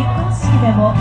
結婚式でも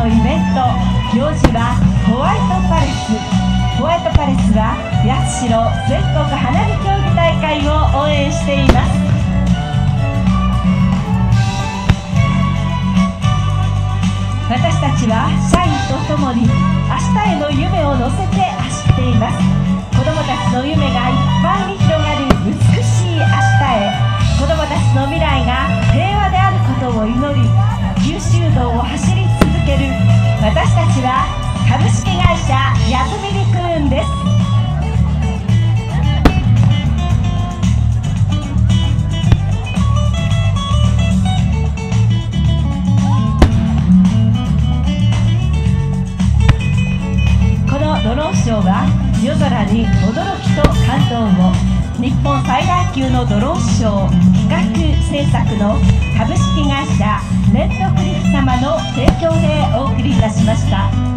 のイベント行事はホワイトパレスホワイトパレスは八代全国花火競技大会を応援しています。私たちは社員と共もに明日への夢を乗せて走っています。子どもたちの夢がいっぱいに広がる美しい明日へ。子どもたちの未来が平和であることを祈り九州道を走りける。私たちは株式会社ヤミリクーンです。このドローンショーは夜空に驚きと感動を。日本最大級のドローンショー。画集制作の株式会社レッドクリフ様の提供でお送りいたしました。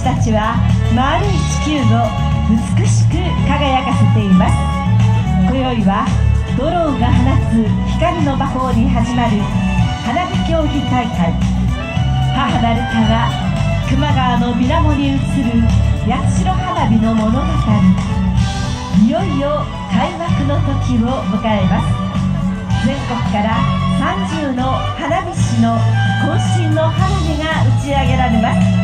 星たちは丸い地球を美しく輝かせています。今宵はドローンが放つ光の魔法に始まる花火競技大会。母なるかが球磨川の水面に映る八代花火の物語。いよいよ開幕の時を迎えます。全国から30の花火師の渾身の花火が打ち上げられます。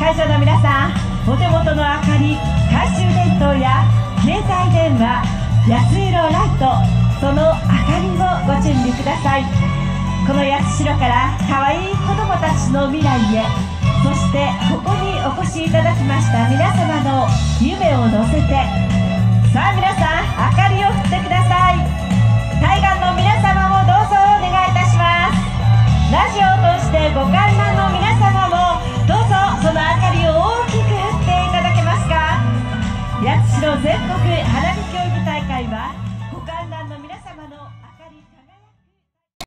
会場の皆さんお手元の明かり懐中電灯や携帯電話八色ライトその明かりをご準備ください。この八代から可愛いい子どもたちの未来へそしてここにお越しいただきました皆様の夢を乗せて。さあ皆さん明かりを振ってください。対岸の皆様もどうぞお願いいたします。ラジオを通してご観覧の全国花火競技大会は